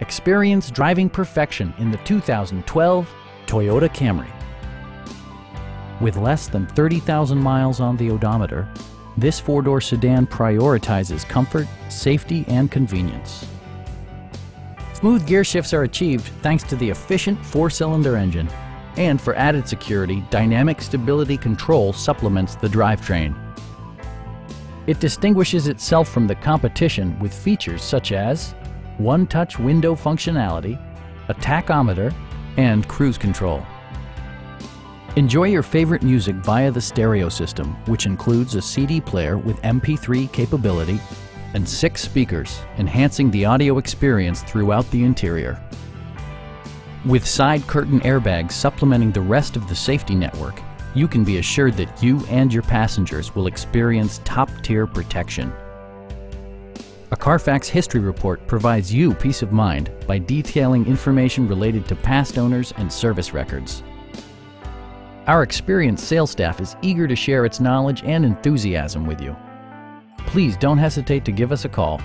Experience driving perfection in the 2012 Toyota Camry. With less than 30,000 miles on the odometer, this four-door sedan prioritizes comfort, safety, and convenience. Smooth gear shifts are achieved thanks to the efficient four-cylinder engine. And for added security, Dynamic Stability Control supplements the drivetrain. It distinguishes itself from the competition with features such as one-touch window functionality, a tachometer, and cruise control. Enjoy your favorite music via the stereo system, which includes a CD player with MP3 capability and six speakers, enhancing the audio experience throughout the interior. With side curtain airbags supplementing the rest of the safety network, you can be assured that you and your passengers will experience top-tier protection. A Carfax history report provides you peace of mind by detailing information related to past owners and service records. Our experienced sales staff is eager to share its knowledge and enthusiasm with you. Please don't hesitate to give us a call